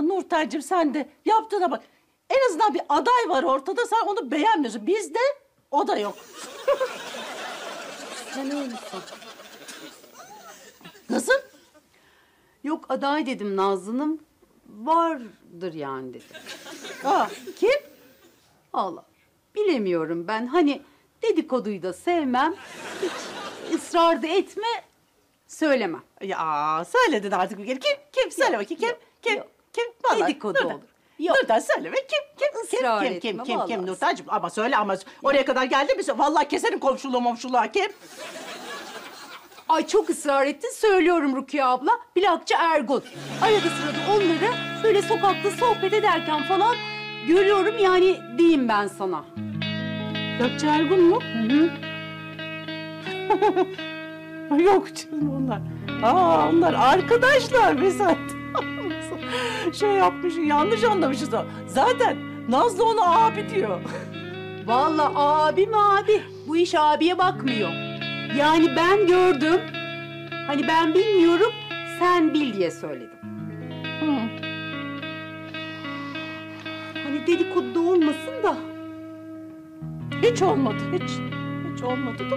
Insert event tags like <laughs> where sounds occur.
Aman Nurten'cim sen de yaptığına bak. En azından bir aday var ortada sen onu beğenmiyorsun. Bizde o da yok. <laughs> Sen öylesin. Nasıl? Yok aday dedim Nazlı'nım. Vardır yani dedim. Aa, kim? Allah. Bilemiyorum ben. Hani dedikoduyu da sevmem. Hiç ısrar da etme. Söylemem. Ya söyledin artık bir kere. Kim? Kim? Söyle bakayım. Kim? Kim? yok. Kim? Vallahi Dedikodu Nurten. olur. Yok. Nurten söyle be. Kim? Kim? Israr kim? Kim? Kim? etme, Kim? Kim? vallahi. Ama söyle ama oraya kadar geldi mi? Vallahi keserim komşuluğu momşuluğu. Kim? Ay çok ısrar ettin. Söylüyorum Rukiye abla. Plakçı Ergun. Arada sırada onları böyle sokakta sohbet ederken falan görüyorum yani diyeyim ben sana. Gökçe Ergun mu? Hı hı. <laughs> Yok canım onlar. Aa onlar arkadaşlar sen. <laughs> şey yapmış, yanlış anlamışız o. Zaten Nazlı ona abi diyor. <laughs> Vallahi abim abi. Bu iş abiye bakmıyor. Yani ben gördüm. Hani ben bilmiyorum. Sen bil diye söyledim. Hani dedikodu olmasın da. Hiç olmadı, hiç. Hiç olmadı da.